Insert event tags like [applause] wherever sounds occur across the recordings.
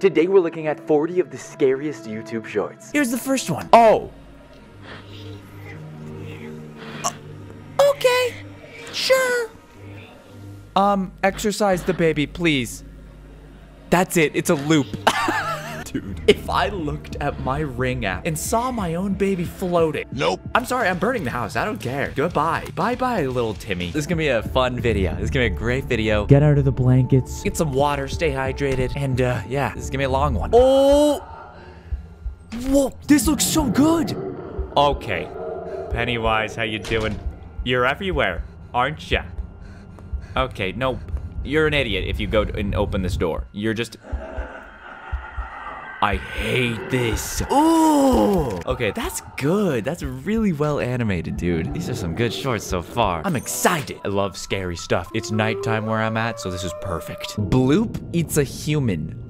Today we're looking at 40 of the scariest YouTube shorts. Here's the first one. Oh, Okay, sure. Um, exercise the baby, please. That's it. It's a loop. [laughs] Dude. If I looked at my ring app and saw my own baby floating. Nope. I'm sorry, I'm burning the house. I don't care. Goodbye. Bye bye, little Timmy. This is gonna be a fun video. This is gonna be a great video. Get out of the blankets. Get some water, stay hydrated. And uh, yeah, this is gonna be a long one. Oh! Whoa, this looks so good. Okay. Pennywise, how you doing? You're everywhere, aren't ya? Okay, no, you're an idiot if you go and open this door. You're just. I hate this. Ooh. Okay, that's good. That's really well animated, dude. These are some good shorts so far. I'm excited. I love scary stuff. It's nighttime where I'm at, so this is perfect. Bloop eats a human.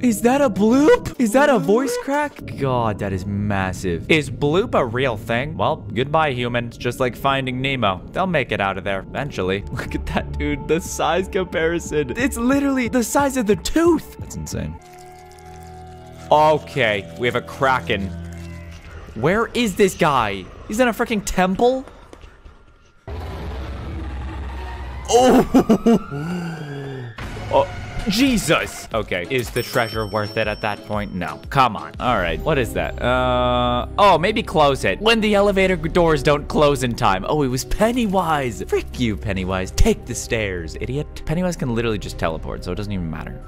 Is that a bloop? Is that a voice crack? God, that is massive. Is bloop a real thing? Well, goodbye, humans. Just like finding Nemo. They'll make it out of there eventually. [laughs] Look at that, dude. The size comparison. It's literally the size of the tooth. That's insane. Okay, we have a kraken. Where is this guy? He's in a freaking temple? Oh! [laughs] oh. Jesus! Okay, is the treasure worth it at that point? No. Come on. All right, what is that? Uh, oh, maybe close it. When the elevator doors don't close in time. Oh, it was Pennywise. Frick you, Pennywise. Take the stairs, idiot. Pennywise can literally just teleport, so it doesn't even matter.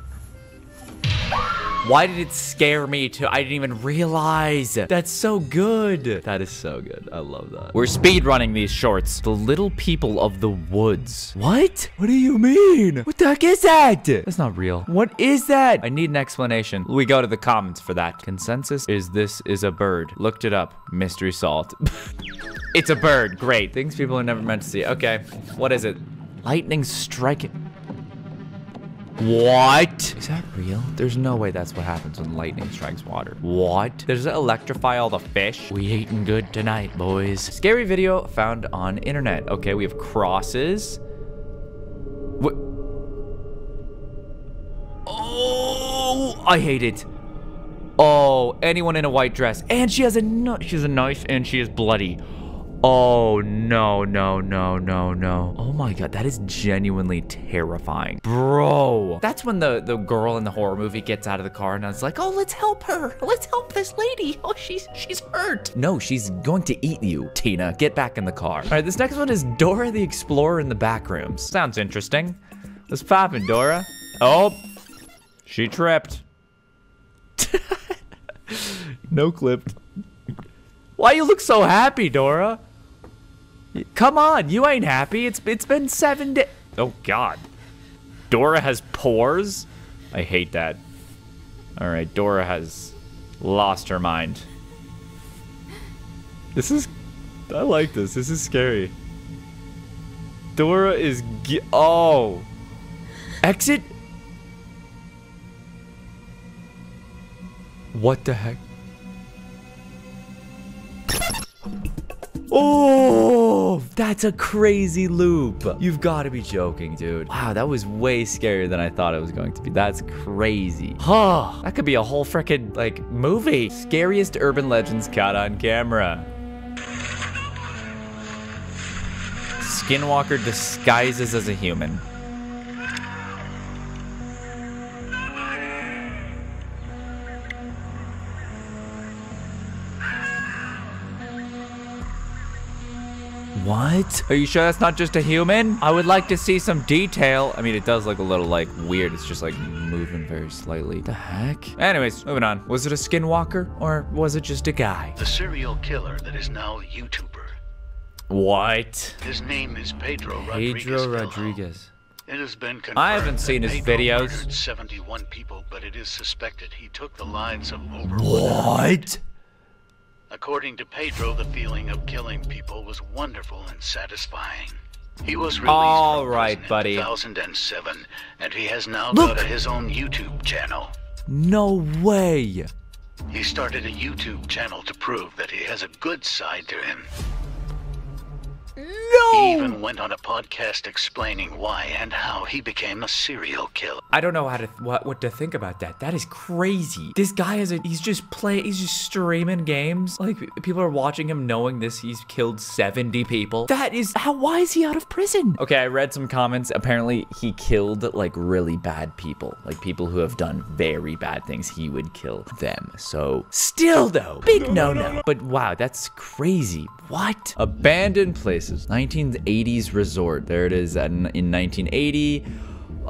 Why did it scare me to? I didn't even realize. That's so good. That is so good. I love that. We're speed running these shorts. The little people of the woods. What? What do you mean? What the heck is that? That's not real. What is that? I need an explanation. We go to the comments for that. Consensus is this is a bird. Looked it up. Mystery salt. [laughs] it's a bird. Great. Things people are never meant to see. Okay. What is it? Lightning striking. What? Is that real? There's no way that's what happens when lightning strikes water. What? Does it electrify all the fish? We eating good tonight, boys. Scary video found on internet. Okay, we have crosses. What? Oh, I hate it. Oh, anyone in a white dress. And she has a nut. She has a knife and she is bloody. Oh, no, no, no, no, no. Oh my god, that is genuinely terrifying. Bro. That's when the, the girl in the horror movie gets out of the car and it's like, oh, let's help her. Let's help this lady. Oh, she's she's hurt. No, she's going to eat you, Tina. Get back in the car. All right, this next one is Dora the Explorer in the back rooms. Sounds interesting. What's poppin', Dora? Oh, she tripped. [laughs] no clipped. Why you look so happy, Dora? Come on, you ain't happy. It's it's been seven days. Oh God, Dora has pores. I hate that. All right, Dora has lost her mind. This is, I like this. This is scary. Dora is oh, exit. What the heck? Oh, Oh, that's a crazy loop. You've got to be joking, dude. Wow, that was way scarier than I thought it was going to be. That's crazy. Huh, that could be a whole freaking, like, movie. Scariest urban legends caught on camera. Skinwalker disguises as a human. What? Are you sure that's not just a human? I would like to see some detail. I mean, it does look a little like weird. It's just like moving very slightly. The heck? Anyways, moving on. Was it a skinwalker or was it just a guy? The serial killer that is now a YouTuber. What? His name is Pedro Rodriguez. Pedro Rodriguez. It has been confirmed I haven't seen that his Pedro videos. 71 people, but it is suspected he took the lives of over What? According to Pedro, the feeling of killing people was wonderful and satisfying. He was released All from right, prison buddy. in 2007, and he has now Look! got his own YouTube channel. No way. He started a YouTube channel to prove that he has a good side to him. He even went on a podcast explaining why and how he became a serial killer. I don't know how to what what to think about that. That is crazy. This guy is a he's just play he's just streaming games. Like people are watching him knowing this he's killed 70 people. That is how why is he out of prison? Okay, I read some comments. Apparently he killed like really bad people. Like people who have done very bad things, he would kill them. So still though, big no no. But wow, that's crazy. What? Abandoned places. 1980s resort. There it is in 1980.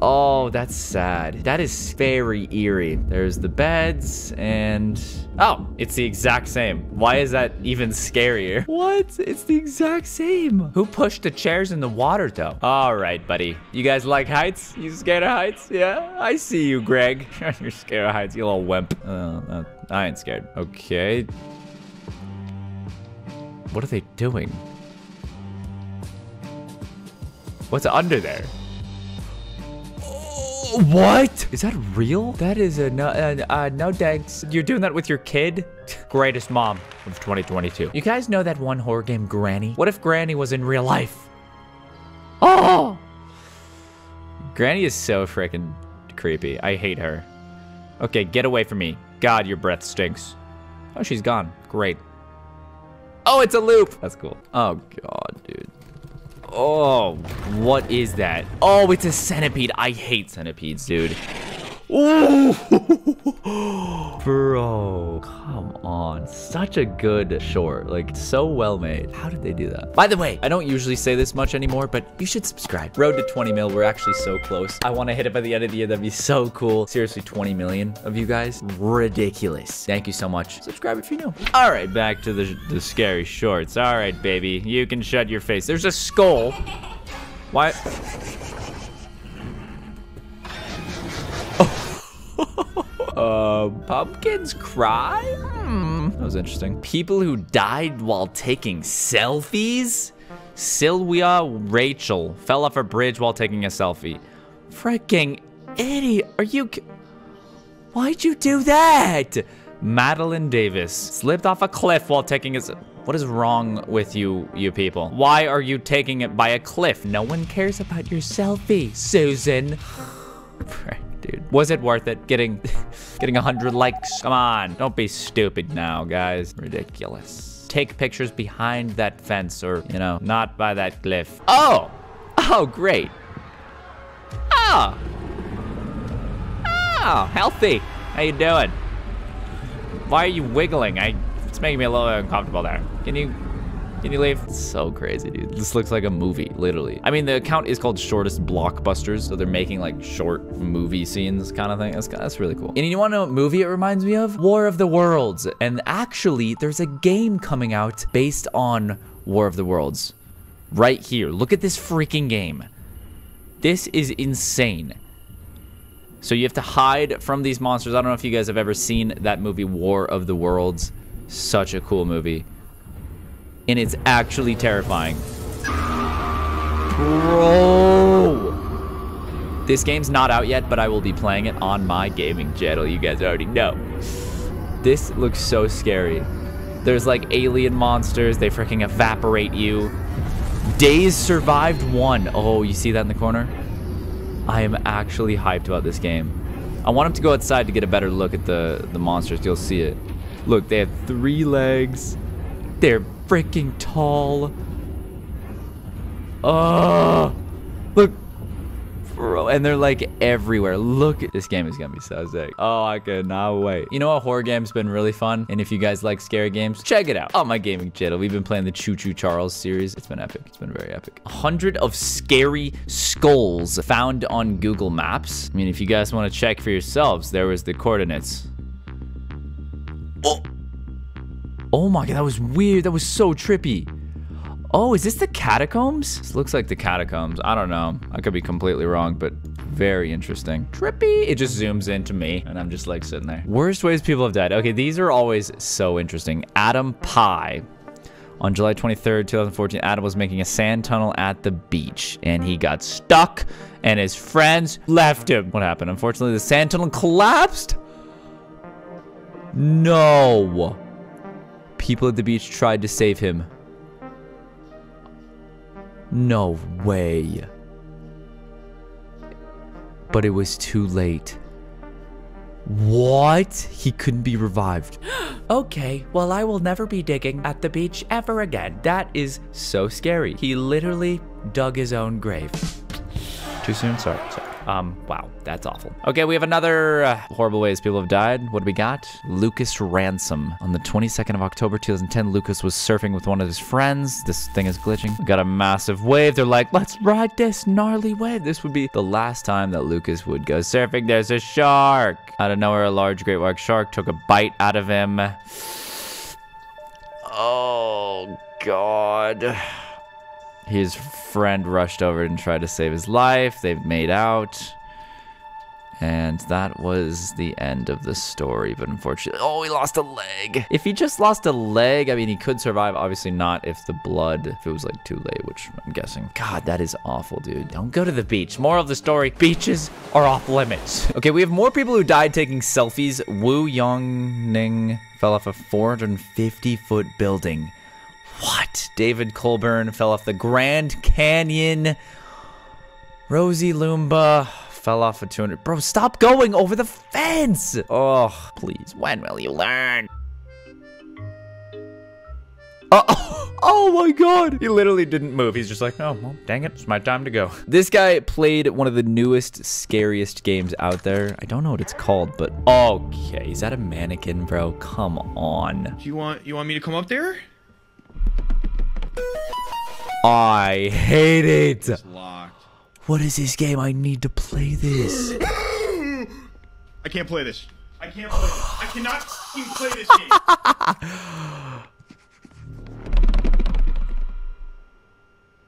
Oh, that's sad. That is very eerie. There's the beds and... Oh, it's the exact same. Why is that even scarier? What? It's the exact same. Who pushed the chairs in the water though? All right, buddy. You guys like heights? You scared of heights? Yeah, I see you, Greg. [laughs] You're scared of heights, you little wimp. Uh, uh, I ain't scared. Okay. What are they doing? What's under there? Oh, What? Is that real? That is a no, uh, uh, no thanks. You're doing that with your kid? [laughs] Greatest mom of 2022. You guys know that one horror game, Granny? What if Granny was in real life? Oh! Granny is so freaking creepy. I hate her. Okay, get away from me. God, your breath stinks. Oh, she's gone. Great. Oh, it's a loop. That's cool. Oh, God, dude. Oh, what is that? Oh, it's a centipede. I hate centipedes, dude. Ooh. [laughs] Bro, come on. Such a good short. Like, so well made. How did they do that? By the way, I don't usually say this much anymore, but you should subscribe. Road to 20 mil. We're actually so close. I want to hit it by the end of the year. That'd be so cool. Seriously, 20 million of you guys. Ridiculous. Thank you so much. Subscribe if you're new. All right, back to the, the scary shorts. All right, baby. You can shut your face. There's a skull. Why? [laughs] Uh, pumpkins cry? Hmm. That was interesting. People who died while taking selfies? Sylvia Rachel fell off a bridge while taking a selfie. Freaking idiot. Are you... Why'd you do that? Madeline Davis slipped off a cliff while taking his... What is wrong with you, you people? Why are you taking it by a cliff? No one cares about your selfie, Susan. [sighs] Dude. Was it worth it getting [laughs] getting 100 likes? Come on. Don't be stupid now, guys. Ridiculous. Take pictures behind that fence or, you know, not by that cliff. Oh! Oh, great. Oh! Oh, healthy. How you doing? Why are you wiggling? I it's making me a little uncomfortable there. Can you can you leave? It's so crazy, dude. This looks like a movie, literally. I mean, the account is called Shortest Blockbusters, so they're making like short movie scenes kind of thing. That's, that's really cool. And you want to know what movie it reminds me of? War of the Worlds. And actually, there's a game coming out based on War of the Worlds. Right here. Look at this freaking game. This is insane. So you have to hide from these monsters. I don't know if you guys have ever seen that movie War of the Worlds. Such a cool movie. And it's actually terrifying. Bro! This game's not out yet, but I will be playing it on my gaming channel. You guys already know. This looks so scary. There's like alien monsters. They freaking evaporate you. Days survived one. Oh, you see that in the corner? I am actually hyped about this game. I want him to go outside to get a better look at the, the monsters. You'll see it. Look, they have three legs. They're freaking tall. Oh, look. Bro, and they're like everywhere. Look this game is gonna be so sick. Oh, I cannot wait. You know what horror game's been really fun? And if you guys like scary games, check it out on my gaming channel. We've been playing the Choo Choo Charles series. It's been epic. It's been very epic. A hundred of scary skulls found on Google Maps. I mean, if you guys want to check for yourselves, there was the coordinates. Oh. Oh my god, that was weird. That was so trippy. Oh, is this the catacombs? This looks like the catacombs. I don't know. I could be completely wrong, but very interesting. Trippy. It just zooms into me, and I'm just like sitting there. Worst ways people have died. Okay, these are always so interesting. Adam Pie. On July 23rd, 2014, Adam was making a sand tunnel at the beach, and he got stuck, and his friends left him. What happened? Unfortunately, the sand tunnel collapsed. No. People at the beach tried to save him. No way. But it was too late. What? He couldn't be revived. [gasps] okay, well, I will never be digging at the beach ever again. That is so scary. He literally dug his own grave. Too soon? Sorry, sorry. Um, wow, that's awful. Okay, we have another uh, horrible ways people have died. What do we got? Lucas Ransom. On the 22nd of October 2010, Lucas was surfing with one of his friends. This thing is glitching. We got a massive wave. They're like, let's ride this gnarly wave. This would be the last time that Lucas would go surfing. There's a shark. Out of nowhere, a large great white shark took a bite out of him. [sighs] Oh, God. His friend rushed over and tried to save his life. They've made out. And that was the end of the story, but unfortunately, oh, he lost a leg. If he just lost a leg, I mean, he could survive. Obviously not if the blood, if it was like too late, which I'm guessing. God, that is awful, dude. Don't go to the beach. Moral of the story, beaches are off limits. Okay, we have more people who died taking selfies. Wu Yongning fell off a 450 foot building. What? David Colburn fell off the Grand Canyon. Rosie Lumba fell off a 200. Bro, stop going over the fence. Oh, please. When will you learn? Oh, [laughs] oh my god. He literally didn't move. He's just like, oh, well, dang it. It's my time to go. This guy played one of the newest, scariest games out there. I don't know what it's called, but okay. Is that a mannequin, bro? Come on. Do you want you want me to come up there? I hate it. It's locked. What is this game? I need to play this. I can't play this. I can't play this. I cannot fucking play this game.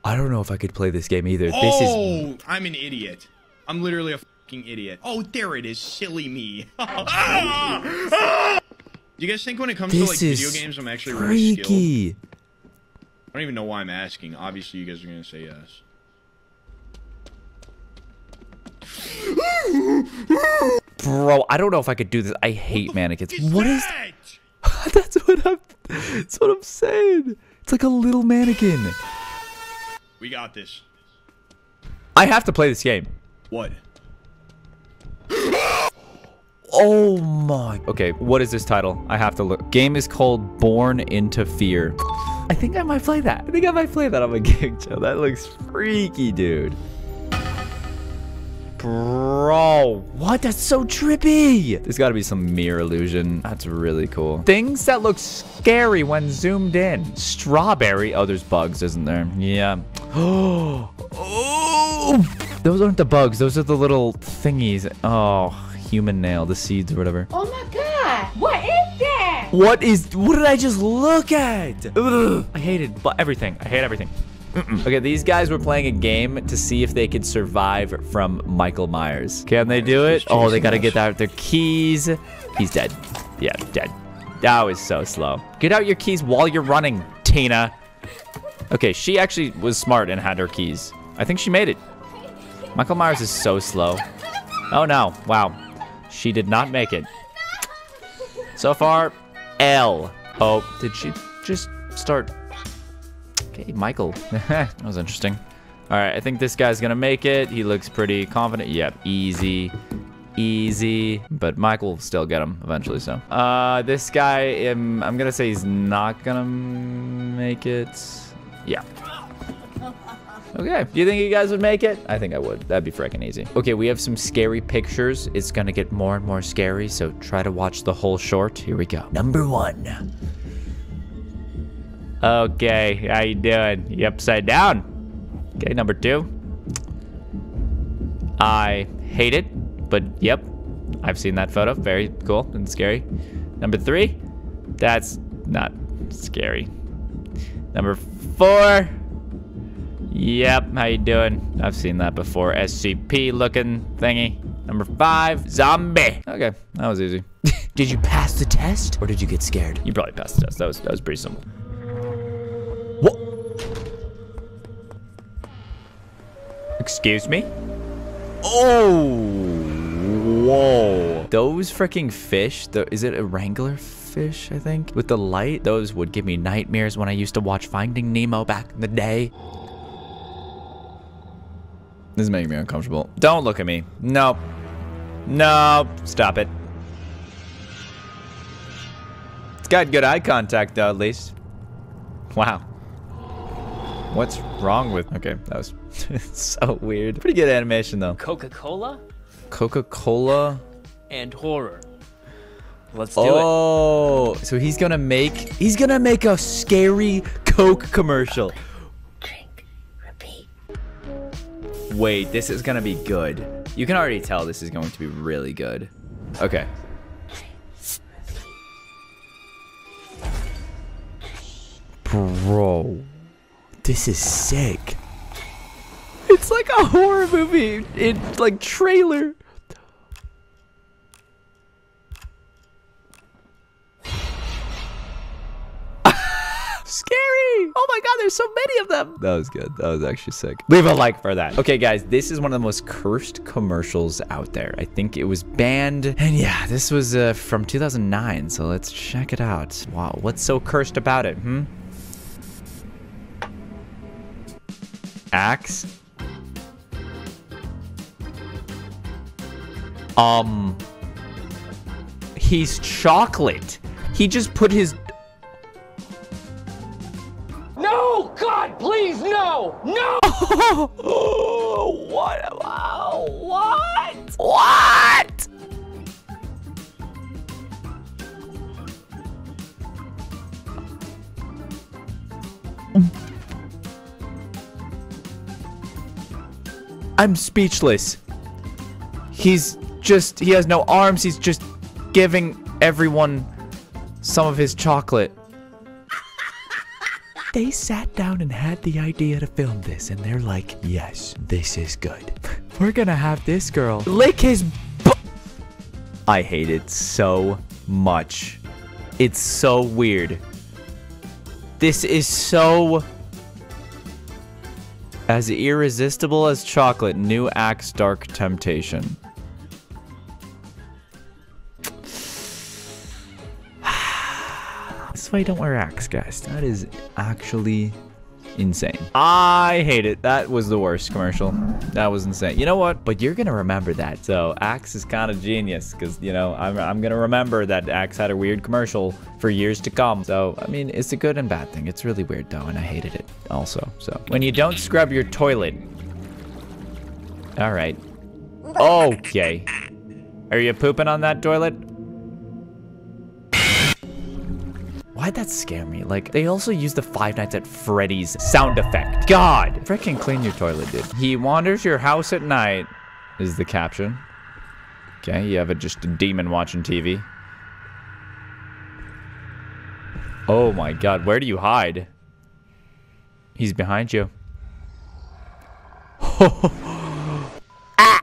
I don't know if I could play this game either. This is oh, I'm an idiot. I'm literally a fucking idiot. Oh, there it is. Silly me. [laughs] Ah! Ah! Ah! Do you guys think when it comes to like video games, I'm actually really skilled? Don't even know why I'm asking. Obviously, you guys are gonna say yes. Bro, I don't know if I could do this. I hate mannequins. Is What is that? [laughs] That's what I'm That's what I'm saying. It's like a little mannequin. We got this. I have to play this game. What? Oh my. Okay, what is this title? I have to look. Game is called Born into Fear. I think I might play that. I think I might play that on my [laughs] gig show. That looks freaky, dude. Bro, what? That's so trippy. There's got to be some mirror illusion. That's really cool. Things that look scary when zoomed in. Strawberry. Oh, there's bugs, isn't there? Yeah. [gasps] oh, those aren't the bugs. Those are the little thingies. Oh, human nail, the seeds or whatever. Oh my god! What is? What did I just look at? Ugh, I hated everything. I hate everything. Mm-mm. Okay, these guys were playing a game to see if they could survive from Michael Myers. Can they do it? Oh, they gotta get out their keys. He's dead. Yeah, dead. That was so slow. Get out your keys while you're running, Tina. Okay, she actually was smart and had her keys. I think she made it. Michael Myers is so slow. Oh no, wow. She did not make it. So far, L. Oh, did she just start? Okay, Michael. [laughs] that was interesting. All right, I think this guy's gonna make it. He looks pretty confident. Yep, easy, easy. But Michael will still get him eventually. So, uh, this guy, um, I'm gonna say he's not gonna make it. Yeah. Okay, do you think you guys would make it? I think I would. That'd be freaking easy. Okay, we have some scary pictures. It's gonna get more and more scary, so try to watch the whole short. Here we go. Number one. Okay, how you doing? You upside down? Okay, number two. I hate it, but yep, I've seen that photo. Very cool and scary. Number three, that's not scary. Number four, yep, how you doing? I've seen that before. SCP looking thingy. Number five, zombie. Okay, that was easy. [laughs] did you pass the test or did you get scared? You probably passed the test. That was that was pretty simple. What? Excuse me? Oh, whoa. Those freaking fish, the, is it a wrangler fish, I think? With the light, those would give me nightmares when I used to watch Finding Nemo back in the day. This is making me uncomfortable. Don't look at me. Nope. Nope. Stop it. It's got good eye contact, though, at least. Wow. What's wrong with... Okay, that was [laughs] so weird. Pretty good animation, though. Coca-Cola Coca-Cola. and horror. Let's do it. Oh, so he's gonna make... He's gonna make a scary Coke commercial. Wait, this is gonna be good. You can already tell this is going to be really good. Okay. Bro, this is sick. It's like a horror movie in like trailer. My god, there's so many of them. That was good. That was actually sick. Leave a like for that. Okay, guys, this is one of the most cursed commercials out there. I think it was banned. And yeah, this was uh, from 2009, so let's check it out. Wow, what's so cursed about it, hmm? Axe? Um... He's chocolate. He just put his No! [gasps] what? What? What? I'm speechless. He's just, he has no arms. He's just giving everyone some of his chocolate. They sat down and had the idea to film this, and they're like, yes, this is good. [laughs] We're gonna have this girl lick his bu- I hate it so much. It's so weird. This is so... As irresistible as chocolate, new Axe Dark Temptation. That's why you don't wear Axe, guys. That is actually insane. I hate it. That was the worst commercial. That was insane. You know what? But you're gonna remember that. So Axe is kind of genius because you know I'm I'm gonna remember that Axe had a weird commercial for years to come. So I mean, it's a good and bad thing. It's really weird though, and I hated it also. So when you don't scrub your toilet. All right. Okay. Are you pooping on that toilet? Why'd that scare me? Like, they also use the Five Nights at Freddy's sound effect. God! Freaking clean your toilet, dude. He wanders your house at night, is the caption. Okay, you have a, just a demon watching TV. Oh my god, where do you hide? He's behind you. [laughs]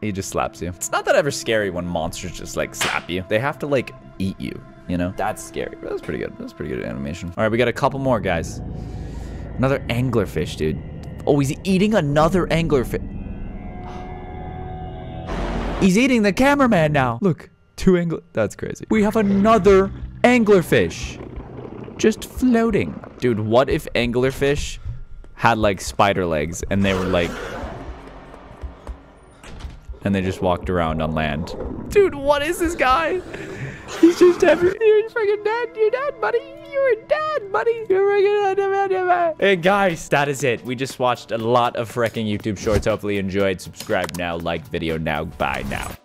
he just slaps you. It's not that ever scary when monsters just like slap you. They have to like eat you, you know? That's scary. That was pretty good. That was pretty good animation. All right, we got a couple more guys. Another anglerfish, dude. Oh, he's eating another anglerfish. He's eating the cameraman now. Look, two angler. That's crazy. We have another anglerfish. Just floating. Dude, what if anglerfish had like spider legs and they were like and they just walked around on land. Dude, what is this guy? He's just every you're freaking dead. You're dead, buddy. You're dead, buddy. You're freaking dead. Hey guys, that is it. We just watched a lot of freaking YouTube shorts. Hopefully you enjoyed. Subscribe now, like video now. Bye now.